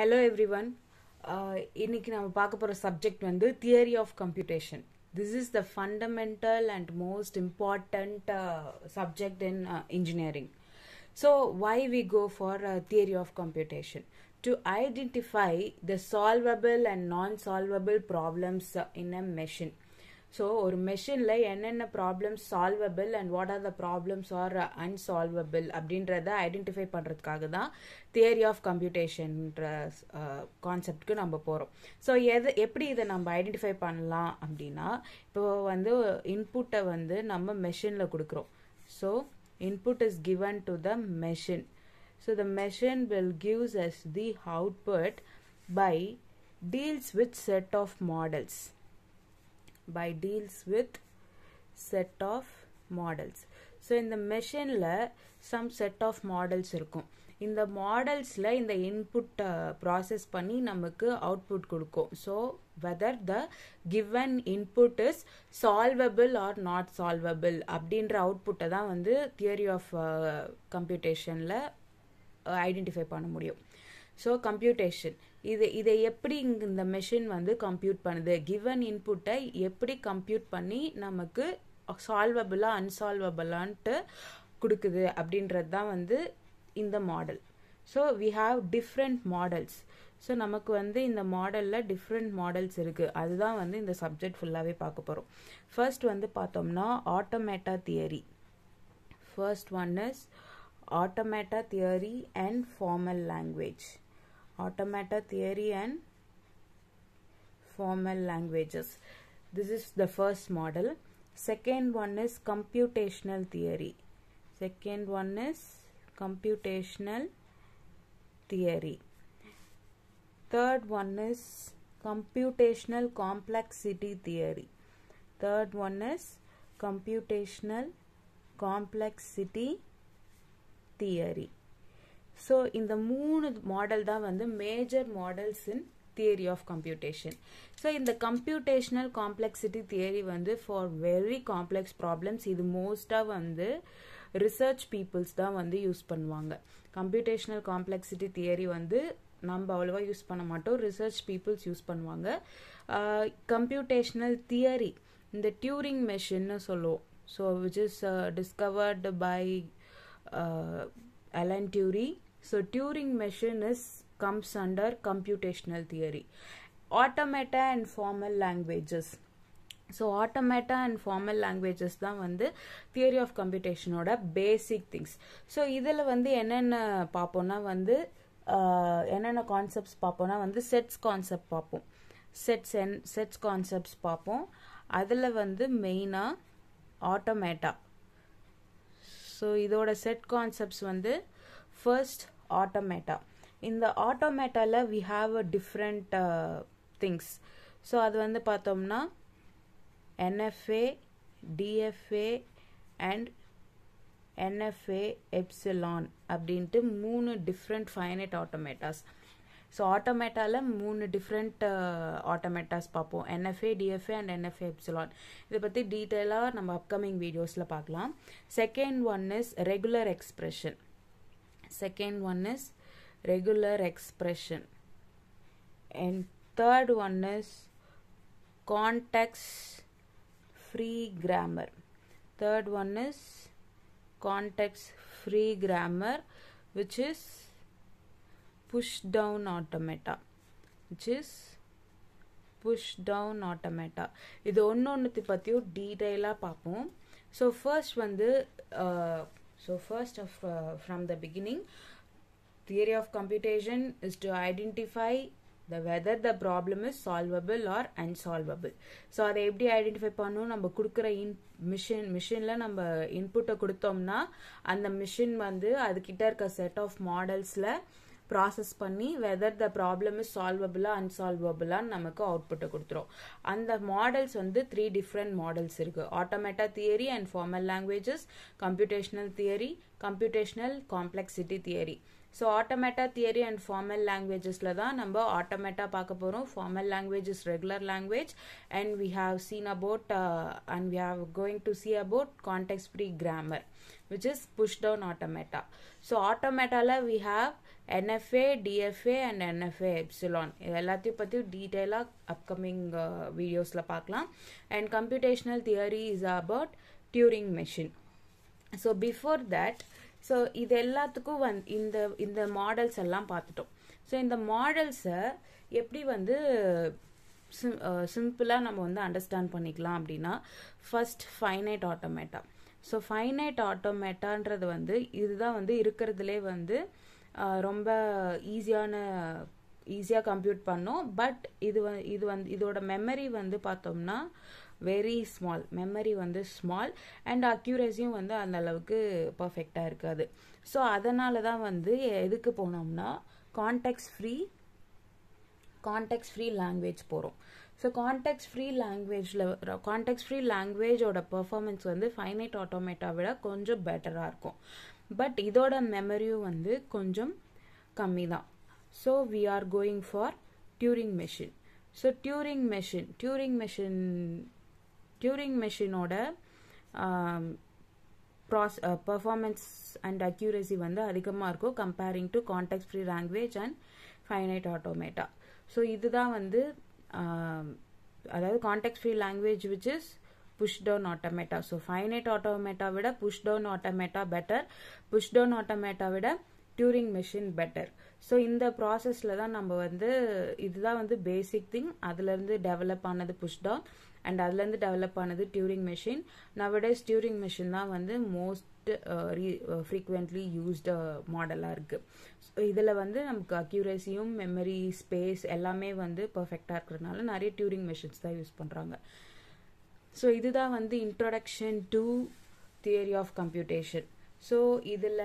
Hello every one இன்னைக்கு நம்ம பார்க்க போகிற சப்ஜெக்ட் வந்து theory of computation this is the fundamental and most important subject in engineering so why we go for theory of computation to identify the solvable and non solvable problems in a machine so ஒரு மெஷினில் என்னென்ன problems solvable and what are the problems are unsolvable அப்படின்றத identify பண்ணுறதுக்காக தான் theory of கம்ப்யூட்டேஷன்ற கான்செப்ட்க்கு நம்ம போகிறோம் ஸோ எது எப்படி இதை நம்ம ஐடென்டிஃபை பண்ணலாம் அப்படின்னா இப்போ வந்து இன்புட்டை வந்து நம்ம மெஷினில் கொடுக்குறோம். So input is given to the machine so the machine will gives us the output by deals with set of models by deals with set of models. So இந்த மெஷினில் சம் செட் ஆஃப் மாடல்ஸ் இருக்கும். இந்த மாடல்ஸில் இந்த input process uh, பண்ணி நமக்கு output கொடுக்கும். So whether the given input is solvable or not solvable அப்படின்ற அவுட்புட்டை தான் வந்து தியரி ஆஃப் கம்ப்யூட்டேஷனில் ஐடென்டிஃபை பண்ண முடியும். ஸோ கம்ப்யூட்டேஷன் இது இதை எப்படி இந்த மெஷின் வந்து கம்ப்யூட் பண்ணுது? கிவன் இன்புட்டை எப்படி கம்ப்யூட் பண்ணி நமக்கு சால்வபிளா அன்சால்வபிளான்ட்டு கொடுக்குது அப்படின்றது தான் வந்து இந்த model so we have different models so நமக்கு வந்து இந்த மாடலில் டிஃப்ரெண்ட் மாடல்ஸ் இருக்குது அதுதான் வந்து இந்த சப்ஜெக்ட் ஃபுல்லாகவே பார்க்க போகிறோம் ஃபர்ஸ்ட் வந்து பார்த்தோம்னா automata theory first one is automata theory and formal language automata theory and formal languages. This is the first model. Second one is computational theory. Second one is computational theory. Third one is computational complexity theory. Third one is computational complexity theory. So இந்த மூணு model தான் வந்து major models in theory of computation so இந்த computational complexity theory வந்து for very complex problems இது மோஸ்ட்டாக வந்து research peoples தான் வந்து யூஸ் பண்ணுவாங்க. கம்ப்யூட்டேஷனல் காம்ப்ளெக்சிட்டி தியரி வந்து நம்ம அவ்வளோவா யூஸ் பண்ண மாட்டோம் ரிசர்ச் பீப்புள்ஸ் யூஸ் பண்ணுவாங்க. கம்ப்யூட்டேஷனல் தியரி இந்த டியூரிங் மெஷின்னு சொல்லுவோம். So which is discovered by Alan Turing So Turing machine is comes under computational theory. Automata and formal languages. So automata and formal languages தான் வந்து theory of கம்ப்யூட்டேஷனோட basic things so இதில் வந்து என்னென்ன பார்ப்போம்னா வந்து என்னென்ன கான்செப்ட்ஸ் பார்ப்போம்னா வந்து செட்ஸ் கான்செப்ட் பார்ப்போம் செட்ஸ் என் செட்ஸ் கான்செப்ட்ஸ் பார்ப்போம் அதில் வந்து மெயினாக ஆட்டோமேட்டா ஸோ இதோட செட் கான்செப்ட்ஸ் வந்து ஃபர்ஸ்ட் ஆட்டோமேட்டா இந்த ஆட்டோமேட்டாவில் we have a different things so அது வந்து பார்த்தோம்னா NFA DFA and NFA epsilon அப்படின்ட்டு மூணு டிஃப்ரெண்ட் ஃபைனட் ஆட்டோமேட்டாஸ் ஸோ ஆட்டோமேட்டாவில் மூணு டிஃப்ரெண்ட் ஆட்டோமேட்டாஸ் பார்ப்போம். NFA DFA and NFA epsilon இதை பற்றி டீட்டெயிலாக நம்ம அப்கமிங் வீடியோஸில் பார்க்கலாம். Second one is regular expression second one is regular expression and third one is context free grammar third one is context free grammar which is push down automata. Which is push down automata. இது ஒன்று ஒன்றுத்தை பற்றியும் டீட்டெயிலாக பார்ப்போம். So first வந்து uh, so first of from the beginning theory of computation is to identify the whether the problem is solvable or unsolvable. So அதை எப்படி identify பண்ணணும் நம்ம கொடுக்குற இன் மிஷின் மிஷினில் நம்ம இன்புட்டை கொடுத்தோம்னா அந்த மிஷின் வந்து அதுக்கிட்ட இருக்க செட் ஆஃப் மாடல்ஸில் ப்ராசஸ் பண்ணி வெதர் த ப்ராப்ளம் இஸ் சால்வபுளா அன்சால்வபுளான்னு நமக்கு அவுட்புட்டை கொடுத்துரும். அந்த மாடல்ஸ் வந்து த்ரீ டிஃப்ரெண்ட் மாடல்ஸ் இருக்கு. Automata theory and formal languages computational theory computational complexity theory so automata theory and formal லாங்குவேஜஸில் தான் நம்ம ஆட்டோமேட்டா பார்க்க போகிறோம் formal language is regular language and we have seen about and we have going to see about context free grammar which is push down automata. So automata we have NFA DFA and NFA epsilon இது எல்லாத்தையும் பற்றி டீட்டெயிலாக upcoming வீடியோஸில் பார்க்கலாம். And computational theory is about Turing machine so before that so இது எல்லாத்துக்கும் வந் இந்த இந்த மாடல்ஸ் எல்லாம் பார்த்துட்டோம். ஸோ இந்த மாடல்ஸை எப்படி வந்து சிம் சிம்பிளாக நம்ம வந்து அண்டர்ஸ்டாண்ட் பண்ணிக்கலாம் அப்படின்னா first finite automata so finite ஆட்டோமேட்டான்றது வந்து இதுதான் வந்து இருக்கிறதுலே வந்து ரொம்ப ஈஸியான ஈஸியாக கம்ப்யூட் பண்ணோம். பட் இது வந்து இது வந்து இதோட மெமரி வந்து பார்த்தோம்னா வெரி ஸ்மால் மெமரி வந்து ஸ்மால் அண்ட் அக்யூரஸியும் வந்து அந்த அளவுக்கு பர்ஃபெக்டாக இருக்காது. ஸோ அதனால தான் வந்து எதுக்கு போனோம்னா context free context free language போகிறோம் ஸோ கான்டெக்ட் ஃப்ரீ லாங்குவேஜில் கான்டெக்ட் ஃப்ரீ லாங்குவேஜோட பர்ஃபார்மன்ஸ் வந்து ஃபைனைட் ஆட்டோமேட்டா விட கொஞ்சம் பெட்டராக இருக்கும். பட் இதோட மெமரியும் வந்து கொஞ்சம் கம்மி தான் so we are going for Turing machine so Turing machine Turing machine Turing மெஷினோட pros performance and accuracy வந்து அதிகமாக இருக்கும் comparing to context free language and finite automata so இதுதான் வந்து அதாவது context free language which is push down automata so finite automata விட push down automata better push down automata விட Turing machine better so இந்த ப்ராசஸில் தான் நம்ம வந்து இதுதான் வந்து பேசிக் திங் அதுலேருந்து டெவலப் ஆனது புஷ் டவுன் அண்ட் அதுலேருந்து டெவலப் ஆனது Turing machine nowadays Turing machine தான் வந்து மோஸ்ட் ஃப்ரீக்வெண்ட்லி யூஸ்டு மாடலாக இருக்குது ஸோ இதில் வந்து நமக்கு அக்யூரேசியும் மெமரி ஸ்பேஸ் எல்லாமே வந்து பர்ஃபெக்டாக இருக்கிறதுனால நிறைய டியூரிங் மிஷின்ஸ் தான் யூஸ் பண்ணுறாங்க ஸோ இதுதான் வந்து introduction to theory of computation so இதில்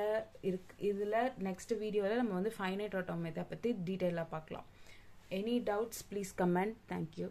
இருக் இதில் நெக்ஸ்ட் வீடியோவில் நம்ம வந்து ஃபைனைட் ஆட்டோமேட்டா பற்றி டீட்டெயிலாக பார்க்கலாம். Any doubts please comment thank you